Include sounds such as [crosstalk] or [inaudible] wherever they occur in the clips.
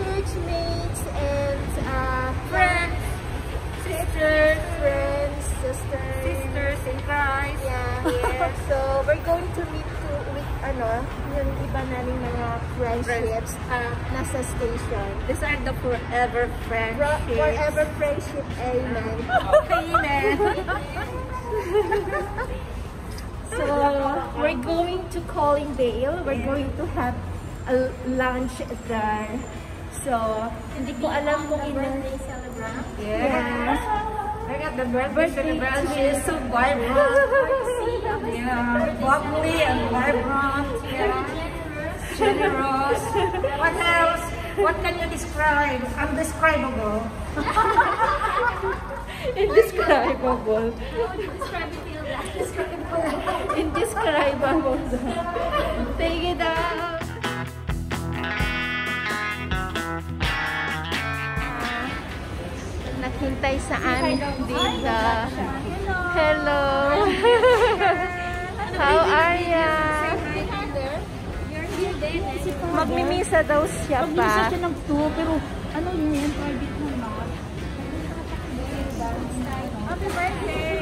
church mates and uh, Friends, sisters, friends, sisters. sisters in Christ. Yeah, yeah. [laughs] so we're going to meet to, with ano, yung iba naming mga friendships Uh, nasa station. these are the forever friendships. forever friendship, amen. Amen. [laughs] So, we're going to Collingdale. We're going to have a lunch there. So, hindi ko alam kung ilan. Yes. I got the birthday celebration. She is so vibrant. yeah, bubbly and vibrant. Yeah. Generous. What else? What can you describe? Undescribable. Indescribable. Indescribable. Take it out. Naghintay sa amin dito. Hello. How are ya? Magmimisa daw siya pa. siya ng 2, pero ano yun yan, private naman. Happy birthday!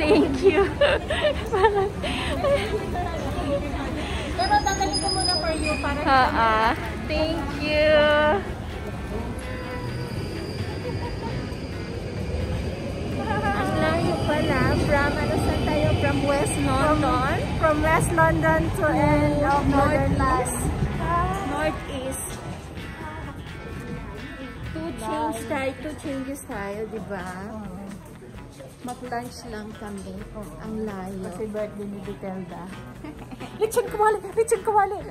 Thank you. Pero dadalhin ko muna for you para Ah, thank you. West London? From, West London to end of Northeast. Northeast. Two change tayo, two changes tayo, di ba? Mag-lunch lang kami. Ang layo. Kasi birthday ni Vitelda. Lechon [laughs] kumali! Lechon kumali! [laughs]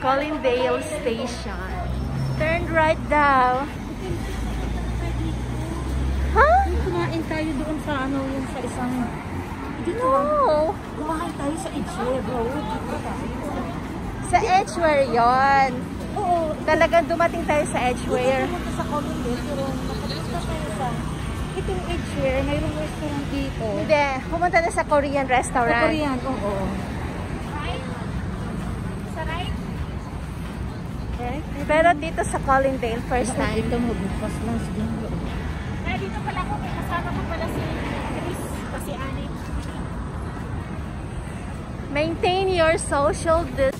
Collindale Station. Turn right daw. Kumain tayo doon sa ano, yung sa isang... No. Kumain tayo sa Edgeware Road. Dito. Sa Edgeware yon. Oo. Talagang dumating tayo sa Edgeware. Pumunta sa Collingdale, pero nakapunta tayo sa... Itong Edgeware, mayroong restaurant dito. Hindi, pumunta na sa Korean Sa restaurant. Korean, oo. Okay. Pero dito sa Collindale, first time. Ito mo, bukas lang siguro. Kasama ko pala si Chris, kasi Ani. Maintain your social distance.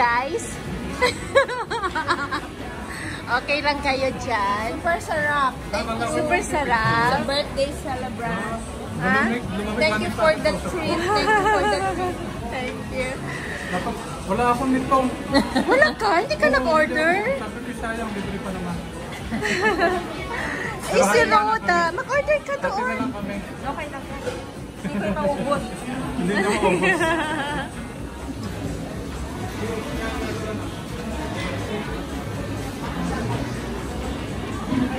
Guys. [laughs] okay lang kayo dyan. Super sarap. Super sarap. Birthday celebrant. Ha? Thank you for the treat. Thank you for the treat. Thank you. Wala akong nito. [laughs] Wala ka? Hindi ka nag-order? Sabi ko sayang, libre pa naman. [laughs] Ay, si Rhoda. Mag-order ka doon. lang kami. Okay lang. Hindi ko maubos. Hindi na maubos.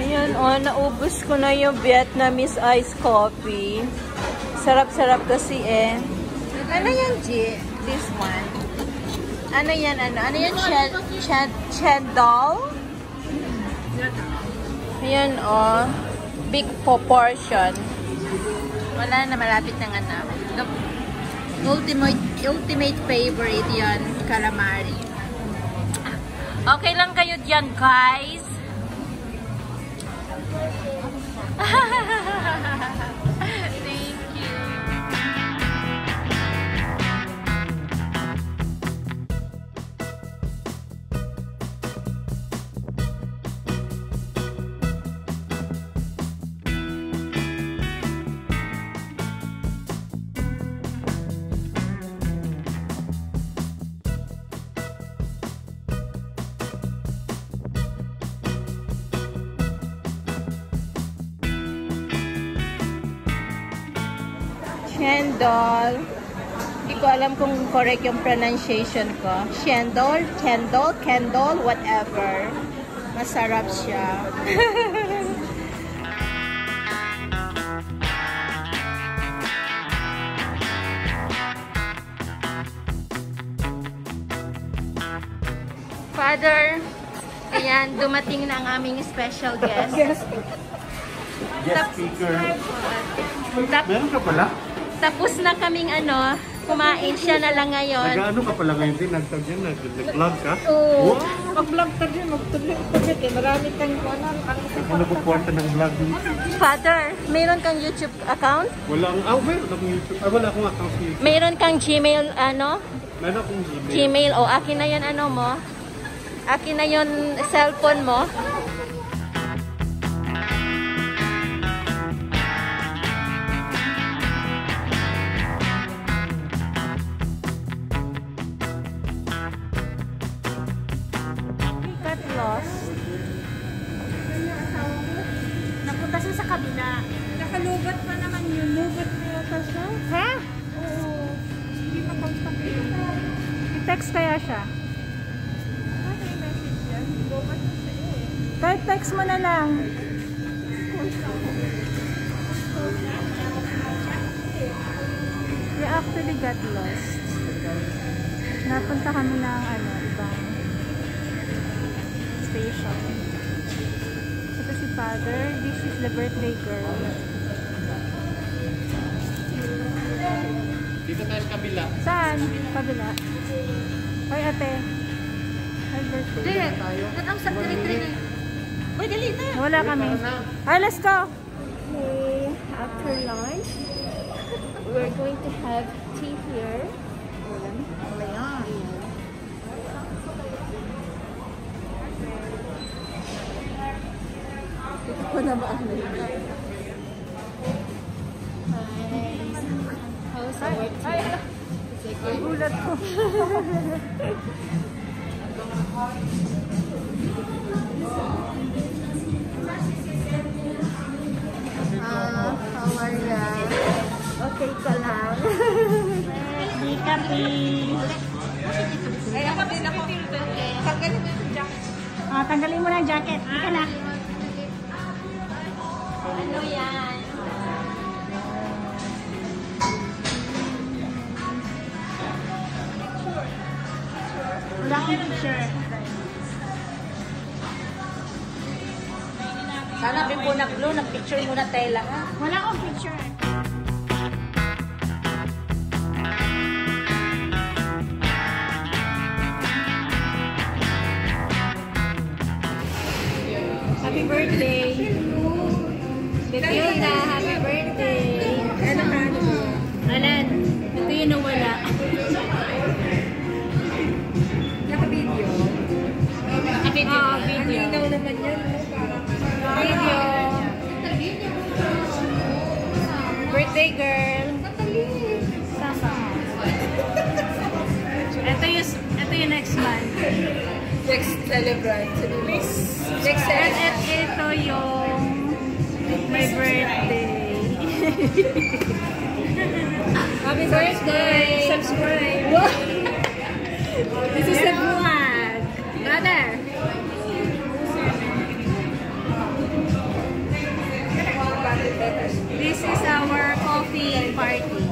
Ayan, oh, naubos ko na yung Vietnamese iced coffee. Sarap-sarap kasi eh. Ano yan, G? This one. Ano yan, ano? Ano yan, Ched Ched Chendol? Ayan, oh. Big proportion. Wala na, malapit ng ano. The ultimate, ultimate favorite yan, calamari. Okay lang kayo dyan, guys. [laughs] Kendall. Hindi ko alam kung correct yung pronunciation ko. Shendol, Kendall, Kendall, whatever. Masarap siya. [laughs] Father, ayan, dumating na ang aming special guest. Guest speaker. Tap- Meron ka pala? Tapos na kaming ano, kumain siya na lang ngayon. Nag-ano ka pala ngayon din? Nag-tag yan? Nag-vlog ka? Oo. Mag-vlog ka din, magtuloy ka din. eh. Marami kang kuwanan. Isa Ako nagpupuwarta ng vlog dito. Father, mayroon kang YouTube account? Wala akong, ah, meron akong YouTube. Ah, wala akong account sa YouTube. Mayroon kang Gmail, ano? Meron akong Gmail. Gmail, o akin na yan, ano mo? Akin na yon cellphone mo. Lost. Napunta siya sa kabila. Nakalugat pa naman yun. Na yata siya. Ha? Oo. Hindi yun. I-text kaya siya. Ano message yan? Na siya eh. Kahit text mo na lang. We actually got lost. Napunta kami ng ano, ibang station. Ito si father. This is the birthday girl. Dito tayo sa kabila. Saan? Kabila. Hoy ate. Hi birthday. Natang sa tiri-tiri. Uy, dali na. Wala kami. Ay, let's go! Okay, after lunch, we're going to have tea here. Ayan. Ito ko na ba ang How's our tea? Gulat ko. Ah, how are ya? Okay ka lang. Di kapi. Ay, ako din ako. Tanggalin mo yung jacket. Ah, tanggalin mo na jacket. Di ka na. Picture. Sana po nag-blue, nag-picture muna tela ka. Wala akong picture. Next celebrant. Next. Next At, ito yung my birthday. [laughs] Happy birthday! Subscribe! This is a vlog. Brother. This is our coffee party.